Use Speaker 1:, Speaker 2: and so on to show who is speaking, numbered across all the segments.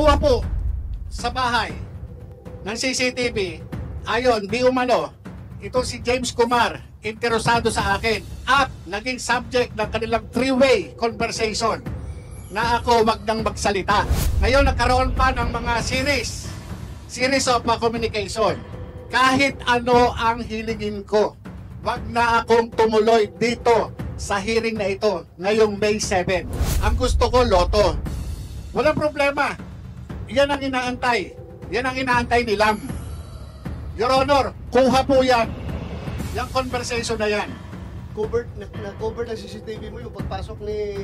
Speaker 1: Nakuha po sa bahay ng CCTV, ayon, di umano, ito si James Kumar, interesado sa akin at naging subject ng kanilang three-way conversation na ako wag nang magsalita. Ngayon nagkaroon pa ng mga series, series of uh, communication. Kahit ano ang hilingin ko, wag na akong tumuloy dito sa hearing na ito ngayong May 7. Ang gusto ko, loto. Walang problema. Yan ang inaantay. Yan ang inaantay ni Lam. Your Honor, kuha po yan. Yung conversation na yan.
Speaker 2: covered na, na ng CCTV mo yung pagpasok ni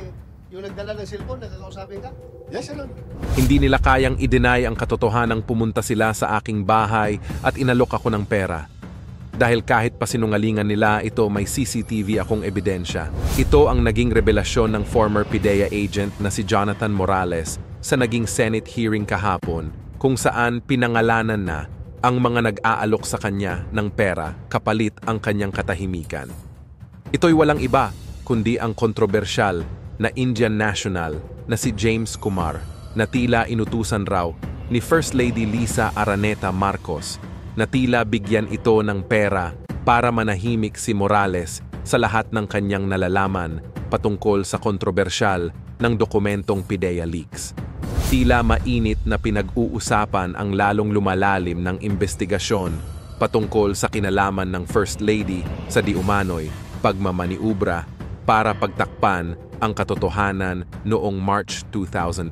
Speaker 2: yung nagdala ng cellphone, nakakausapin ka?
Speaker 1: Yes, Your Honor.
Speaker 3: Hindi nila kayang i-deny ang katotohanang pumunta sila sa aking bahay at inalok ako ng pera. Dahil kahit pa sinungalingan nila, ito may CCTV akong ebidensya. Ito ang naging revelasyon ng former PIDEA agent na si Jonathan Morales sa naging Senate hearing kahapon kung saan pinangalanan na ang mga nag-aalok sa kanya ng pera kapalit ang kanyang katahimikan. Ito'y walang iba kundi ang kontrobersyal na Indian national na si James Kumar na tila inutusan raw ni First Lady Lisa Araneta Marcos na tila bigyan ito ng pera para manahimik si Morales sa lahat ng kanyang nalalaman patungkol sa kontrobersyal ng dokumentong PIDEA leaks. Tila mainit na pinag-uusapan ang lalong lumalalim ng investigasyon patungkol sa kinalaman ng First Lady sa di umano'y pagmamaniubra para pagtakpan ang katotohanan noong March 2012.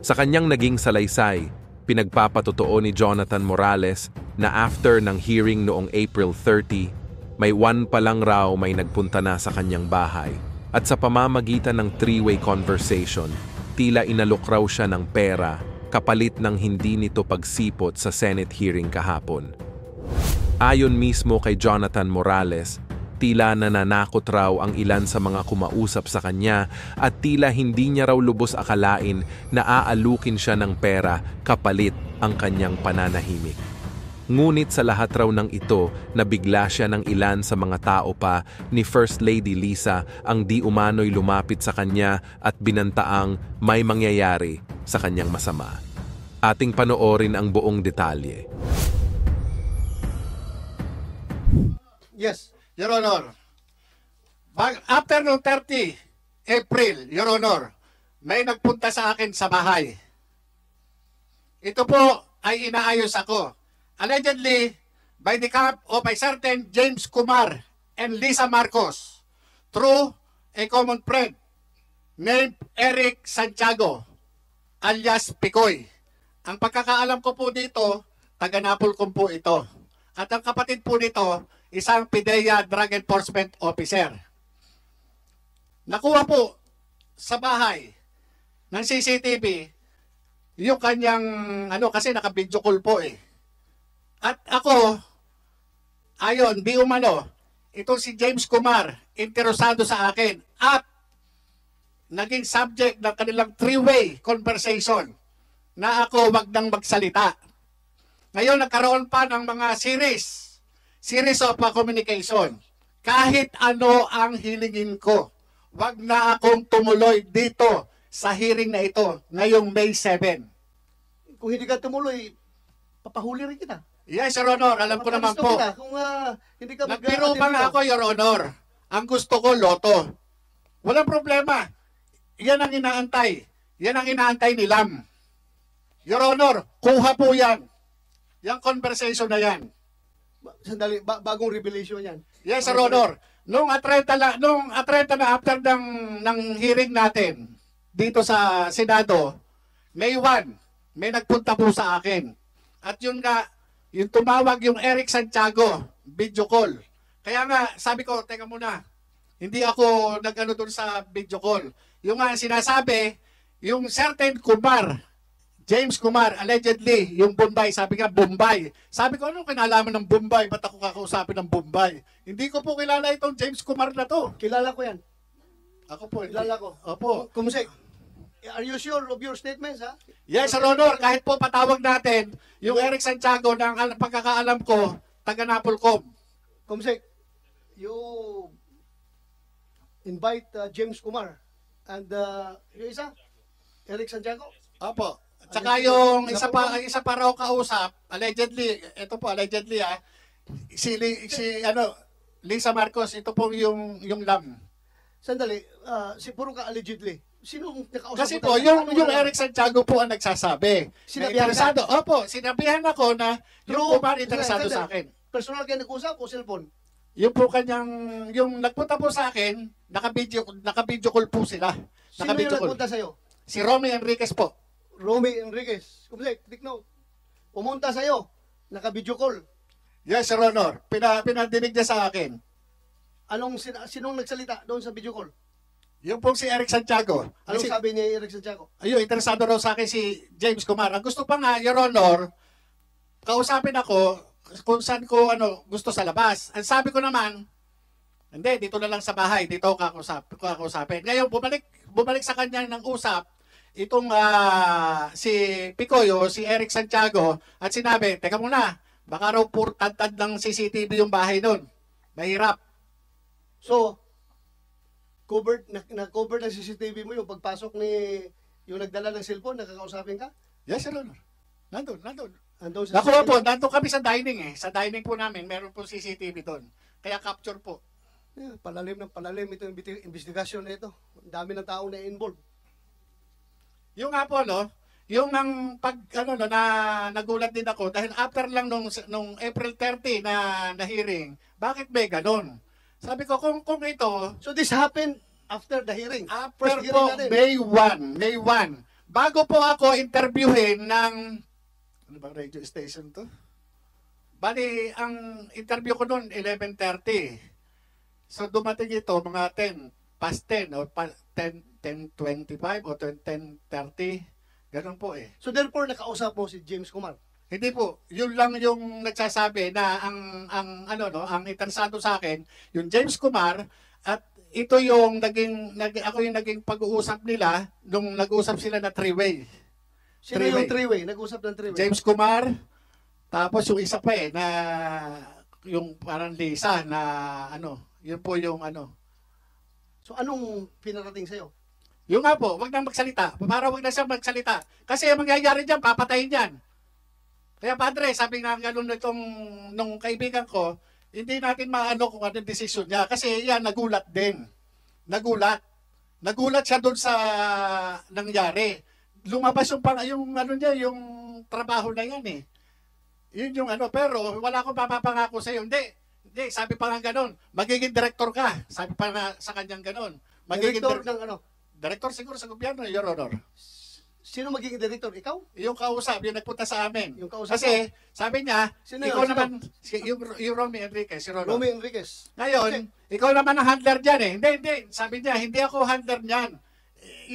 Speaker 3: Sa kanyang naging salaysay, pinagpapatotoo ni Jonathan Morales na after ng hearing noong April 30, may one pa lang raw may nagpunta na sa kanyang bahay at sa pamamagitan ng three-way conversation, tila inalok raw siya ng pera kapalit ng hindi nito pagsipot sa Senate hearing kahapon. Ayon mismo kay Jonathan Morales, tila nananakot raw ang ilan sa mga kumausap sa kanya at tila hindi niya raw lubos akalain na aalukin siya ng pera kapalit ang kanyang pananahimik. Ngunit sa lahat raw ng ito, nabigla siya ng ilan sa mga tao pa ni First Lady Lisa ang di umano'y lumapit sa kanya at binantaang may mangyayari sa kanyang masama. Ating panoorin ang buong detalye.
Speaker 2: Yes.
Speaker 1: Your Honor, bag, after noong 30 April, Your Honor, may nagpunta sa akin sa bahay. Ito po ay inaayos ako. Allegedly, by the camp of a certain James Kumar and Lisa Marcos through a common friend named Eric Santiago alias Picoy. Ang pagkakaalam ko po dito, taga Napolcom po ito. At ang kapatid po nito, isang PIDEA Drug Enforcement Officer. Nakuha po sa bahay ng CCTV yung kanyang ano kasi naka-video call po eh. At ako ayon di umano ito si James Kumar interesado sa akin at naging subject ng kanilang three-way conversation na ako wag nang magsalita. Ngayon nagkaroon pa ng mga series, series of uh, communication. Kahit ano ang hilingin ko, wag na akong tumuloy dito sa hearing na ito ngayong May 7.
Speaker 2: Kung hindi ka tumuloy, papahuli rin kita.
Speaker 1: Yes, Your Honor, alam ko naman po.
Speaker 2: Kita. Kung ah, hindi ka
Speaker 1: Nagbiro pa nga ako, Your Honor. Ang gusto ko, loto. Walang problema. Yan ang inaantay. Yan ang inaantay ni Lam. Your Honor, kuha po yan. Yung conversation na yan.
Speaker 2: Ba- Sandali, ba- bagong revelation yan.
Speaker 1: Yes, Sir Honor. Nung atreta la, nung atreta na after ng ng hearing natin dito sa Senado, May 1, may nagpunta po sa akin. At yun nga, yung tumawag yung Eric Santiago, video call. Kaya nga, sabi ko, teka muna, hindi ako nag-ano doon sa video call. Yung nga sinasabi, yung certain Kumar, James Kumar, allegedly, yung Bombay, sabi nga Bombay. Sabi ko, ano kinalaman ng Bombay? Ba't ako kakausapin ng Bombay? Hindi ko po kilala itong James Kumar na to.
Speaker 2: Kilala ko yan.
Speaker 1: Ako po. hindi.
Speaker 2: Kilala ko.
Speaker 1: Opo.
Speaker 2: Kumusek, are you sure of your statements, ha?
Speaker 1: Yes, Sir Honor, kahit po patawag natin, yung Eric Santiago, ng al- pagkakaalam ko, taga Napolcom.
Speaker 2: Kumusek, you invite uh, James Kumar and uh, yung isa, Eric Santiago.
Speaker 1: At Tsaka yung isa pa isa pa raw kausap, allegedly, ito po allegedly ah, si Li- si ano Lisa Marcos, ito po yung yung lam.
Speaker 2: Sandali, ah, si puro ka allegedly. Sino ang nakausap
Speaker 1: Kasi po, yung,
Speaker 2: Ano
Speaker 1: yung? Eric Santiago po ang nagsasabi.
Speaker 2: Sinabihan
Speaker 1: Na interesado. Opo, sinabihan ako na yung
Speaker 2: True.
Speaker 1: kumar interesado sa akin.
Speaker 2: Personal kayo nag-usap o cellphone?
Speaker 1: Yung po kanyang, yung nagpunta po sa akin, naka-video, naka-video call po sila.
Speaker 2: Sino yung
Speaker 1: Naka-video call.
Speaker 2: nagpunta sa'yo?
Speaker 1: Si Romy Enriquez po.
Speaker 2: Romy Enriquez. Kumsek, take note. Pumunta sa'yo. Naka-video call.
Speaker 1: Yes, Sir Honor. Pina, pinadinig niya sa akin.
Speaker 2: Anong, sin- sinong nagsalita doon sa video call?
Speaker 1: Yung po si Eric Santiago.
Speaker 2: Anong
Speaker 1: Kasi,
Speaker 2: sabi ni Eric Santiago?
Speaker 1: ayun, interesado raw sa akin si James Kumar. Ang gusto pa nga, Your Honor, kausapin ako kung saan ko ano, gusto sa labas. Ang sabi ko naman, hindi, dito na lang sa bahay, dito ako kakausap, kakausapin. Ngayon, bumalik, bumalik sa kanya ng usap, itong ah, si Picoyo, si Eric Santiago, at sinabi, teka muna, baka raw pur tad ng CCTV yung bahay nun. Mahirap.
Speaker 2: So, covered, na, na-cover ng CCTV mo yung pagpasok ni yung nagdala ng cellphone, nakakausapin ka?
Speaker 1: Yes, Your Honor. Nandun, nandun.
Speaker 2: Andun sa
Speaker 1: Nakuha po, nandun kami sa dining eh. Sa dining po namin, meron po CCTV doon. Kaya capture po.
Speaker 2: Yeah, palalim ng palalim ito yung investigasyon na ito. Ang dami ng taong na involved.
Speaker 1: Yung nga po, no, yung ang pag, ano, no, na nagulat din ako, dahil after lang nung, nung April 30 na, na hearing, bakit may ganon? Sabi ko, kung, kung ito,
Speaker 2: So this happened after the hearing.
Speaker 1: after
Speaker 2: First hearing
Speaker 1: po,
Speaker 2: natin.
Speaker 1: May 1, May 1, bago po ako interviewin ng, ano ba radio station to? Bali, ang interview ko noon, 11.30. So dumating ito, mga 10, past 10, o pa, 10, 10.25 o 10.30. Ganun po eh.
Speaker 2: So therefore, nakausap mo si James Kumar.
Speaker 1: Hindi po, yun lang yung nagsasabi na ang ang ano no, ang interesado sa akin, yung James Kumar at ito yung naging nag, ako yung naging pag-uusap nila nung nag-usap sila na three-way.
Speaker 2: Sino
Speaker 1: Three-way.
Speaker 2: yung three-way? Nag-usap ng three-way.
Speaker 1: James Kumar, tapos yung isa pa eh na yung parang Lisa na ano, yun po yung ano.
Speaker 2: So anong pinarating sa'yo?
Speaker 1: Yung nga po, wag nang magsalita. Para wag na siya magsalita. Kasi ang mangyayari diyan, papatayin diyan. Kaya padre, sabi nga ganun nitong nung kaibigan ko, hindi natin maano kung ano yung desisyon niya. Kasi yan, nagulat din. Nagulat. Nagulat siya doon sa nangyari. Lumabas yung, pang, yung ano niya, yung trabaho na yan eh. Yun yung ano, pero wala akong papapangako sa iyo. Hindi, hindi, sabi pa nga ganun, magiging director ka. Sabi pa nga sa kanyang ganun. Magiging
Speaker 2: Director
Speaker 1: dir-
Speaker 2: ng ano?
Speaker 1: director siguro sa gobyerno, Your Honor.
Speaker 2: Sino magiging director? Ikaw?
Speaker 1: Yung kausap, yung nagpunta sa amin.
Speaker 2: Yung kausap
Speaker 1: Kasi, sabi niya,
Speaker 2: Sino
Speaker 1: ikaw?
Speaker 2: Sino?
Speaker 1: naman, si, yung, yung Romy Enriquez, si Ronald.
Speaker 2: Romy Enriquez.
Speaker 1: Ngayon, ikaw naman ang handler dyan eh. Hindi, hindi. Sabi niya, hindi ako handler niyan.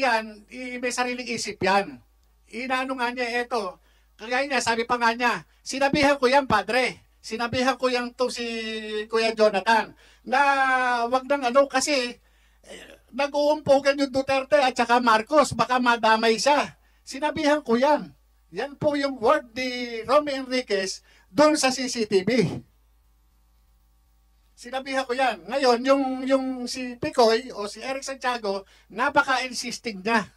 Speaker 1: Yan, may sariling isip yan. Inaano nga niya, eto. Kaya niya, sabi pa nga niya, sinabihan ko yan, padre. Sinabihan ko yan to si Kuya Jonathan. Na wag nang ano, kasi eh, nag-uumpugan yung Duterte at saka Marcos. Baka madamay siya. Sinabihan ko yan. Yan po yung word ni Romy Enriquez doon sa CCTV. Sinabihan ko yan. Ngayon, yung, yung si Picoy o si Eric Santiago, napaka-insisting niya.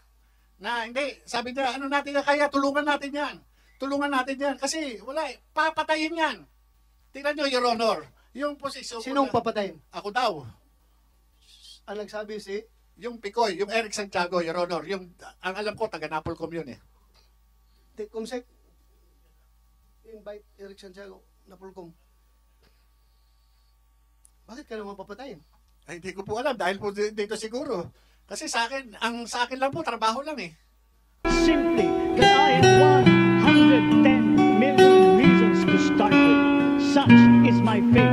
Speaker 1: Na hindi, sabi niya, ano natin na kaya, tulungan natin yan. Tulungan natin yan. Kasi wala, eh, papatayin yan. Tingnan nyo, Your Honor, yung posisyon ko
Speaker 2: Sinong
Speaker 1: na-
Speaker 2: papatayin?
Speaker 1: Ako daw.
Speaker 2: Ang nagsabi si
Speaker 1: yung Picoy, yung Eric Santiago, Your Honor, yung, ang alam ko, taga Napolcom yun eh.
Speaker 2: Hindi, Kumsek, invite Eric Santiago, Napolcom. Bakit ka naman papatayin?
Speaker 1: Ay, hindi ko po alam dahil po dito siguro. Kasi sa akin, ang sa akin lang po, trabaho lang eh.
Speaker 4: Simply, that I am 110 million reasons to start with. Such is my faith.